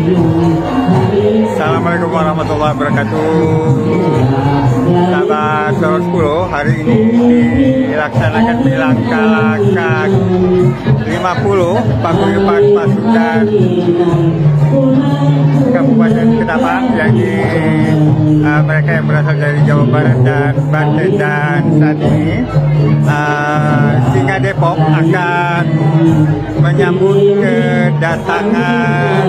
Assalamualaikum warahmatullahi wabarakatuh. Sahabat Soros 10 hari ini dilaksanakan bilang kalakan 50 paguyuban pasukan Kabupaten Ketapang yang di uh, mereka yang berasal dari Jawa Barat dan Banten. Dan saat ini uh, Singa Depok akan menyambut kedatangan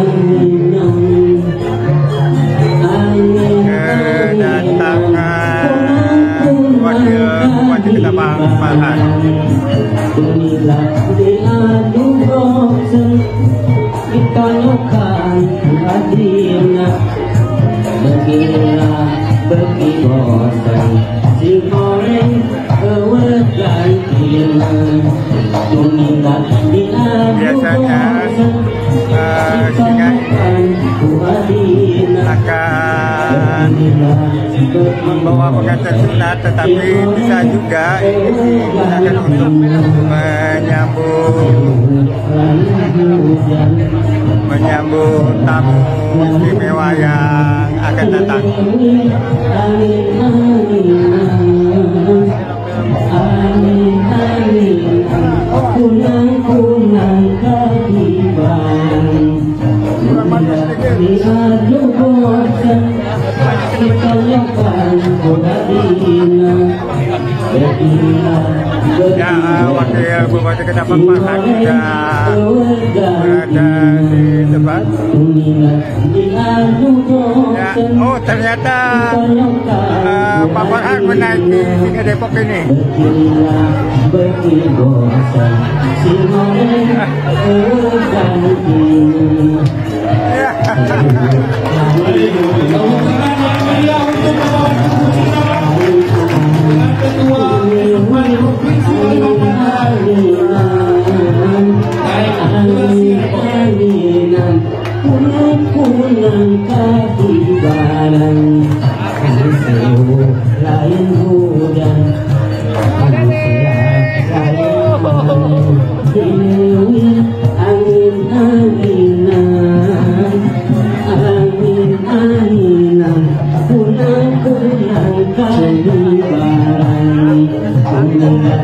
akan membawa pengantin sunat tetapi bisa juga digunakan untuk menyambut menyambut tamu istimewa yang akan datang. Kunang-kunang Ya, wakil Bupati sudah berada di depan. Ya, oh ternyata uh, Pak Farhan menaiki Singa Depok ini. Yeah.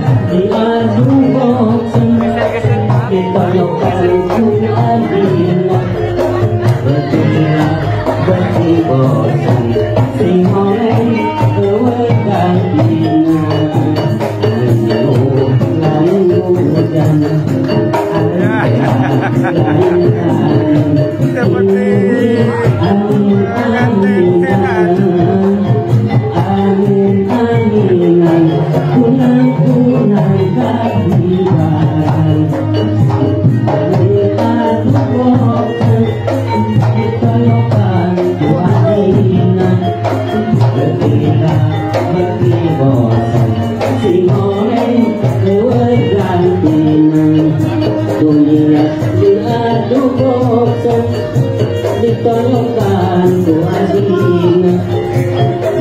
Y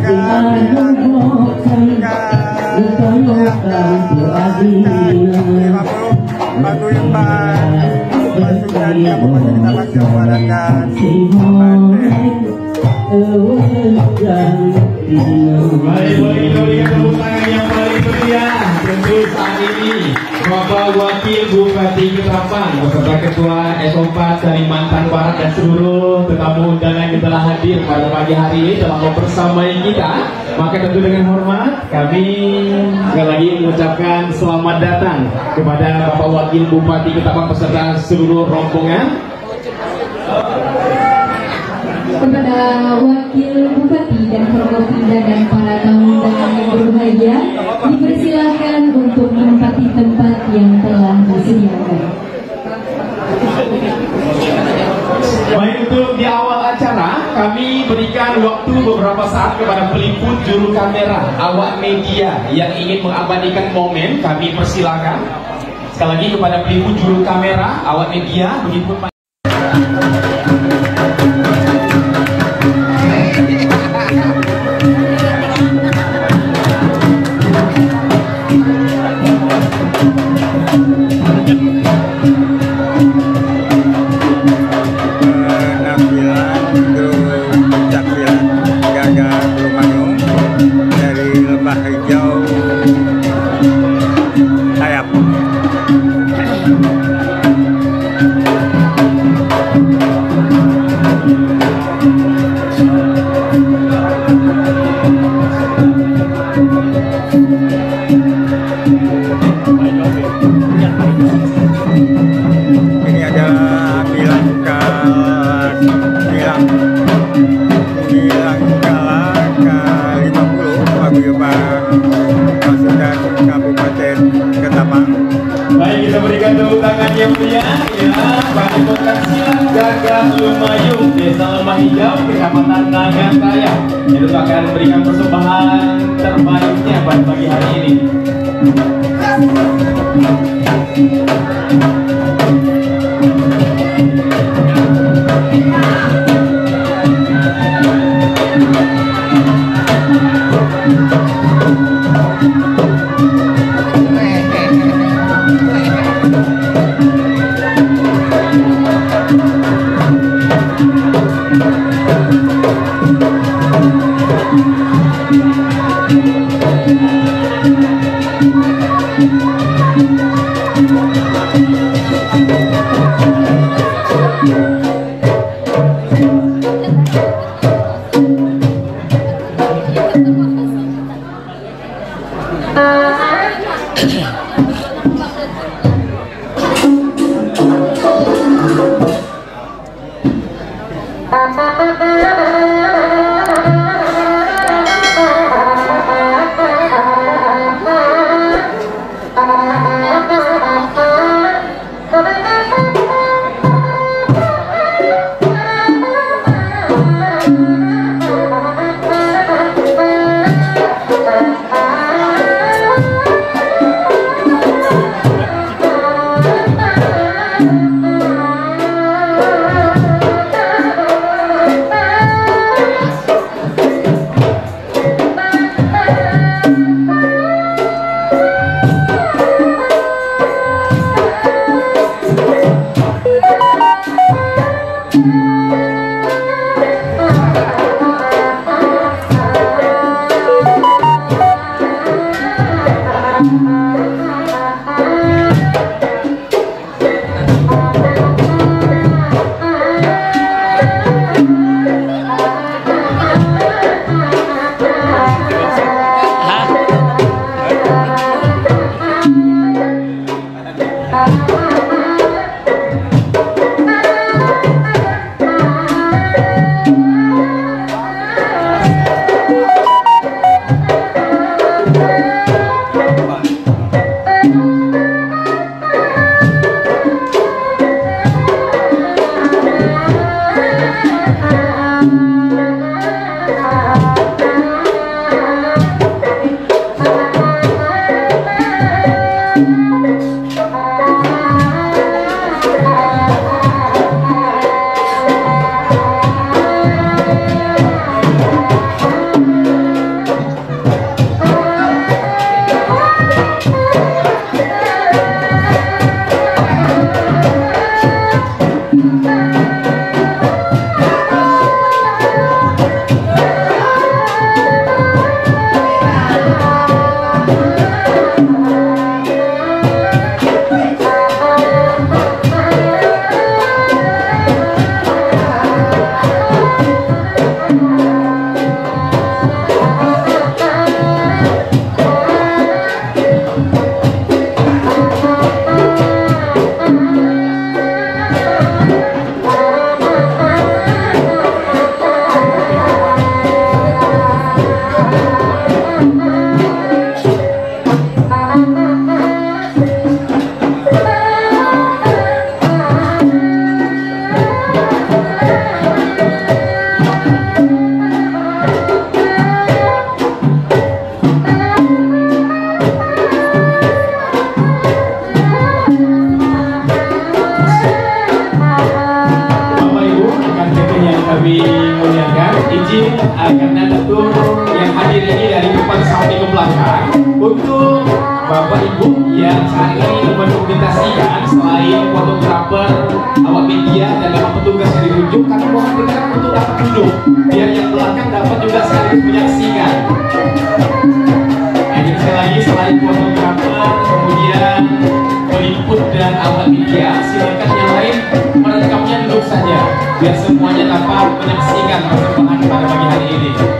dalam rangka paguyuban pasukan Kabupaten Ketapang Jawa Barat dan Banten. Ewan Mari boleh kita berikan tepuk tangan saat ini Bapak Wakil Bupati Ketapang Beserta Ketua S4 Kalimantan Barat dan seluruh tetamu undangan yang telah hadir pada pagi hari ini telah mempersamai kita Maka tentu dengan hormat kami sekali lagi mengucapkan selamat datang kepada Bapak Wakil Bupati Ketapang beserta seluruh rombongan kepada Wakil Bupati dan Forkopimda dan para tamu undangan yang berbahagia dipersilakan untuk menempati tempat yang telah disediakan. Baik untuk di awal acara kami berikan waktu beberapa saat kepada peliput juru kamera awak media yang ingin mengabadikan momen kami persilakan sekali lagi kepada peliput juru kamera awak media begitu Pak yo. Lumayung Desa Lembah Hijau Kecamatan Nagan Raya. Itu akan memberikan persembahan terbaiknya pada pagi hari ini karena tentu yang hadir ini dari depan sampai ke belakang untuk Bapak Ibu yang saat ini mendokumentasikan selain fotografer, awak media dan memang petugas yang ditunjuk kami mohon berkenan untuk dapat duduk biar yang belakang dapat juga sekaligus menyaksikan. Biar semuanya dapat menyaksikan persembahan pada pagi hari ini.